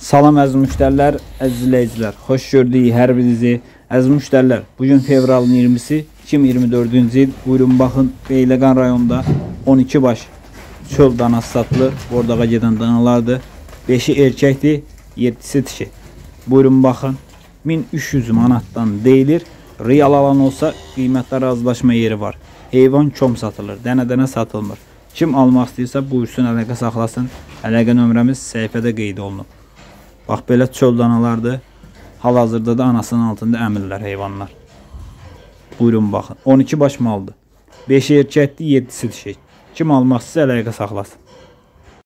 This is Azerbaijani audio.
Salam əziz müştərilər, əziz izləyicilər. Xoş gördük hər birinizi. Əziz müştərilər, bu gün fevralın 20-si 2024-cü il. Buyurun baxın, Beyləqan rayonunda 12 baş çöl danası satılır. Bordağa gedən danalardır. 5-i erkəkdir, 7-si dişi. Buyurun baxın. 1300 manatdan deyilir. Real alan olsa qiymətdə razılaşma yeri var. Heyvan kom satılır, dənə-dənə satılmır. Kim almaq istəyirsə buyursun əlaqə saxlasın. Əlaqə nömrəmiz səhifədə qeyd olunub. Bax belə çöl danalardır. Hal-hazırda da anasının altında əmirlər heyvanlar. Buyurun baxın. 12 baş maldır. 5 erkəkdir, 7-si dişi. Kim almaq istəyirsə əlaqə saxlasın.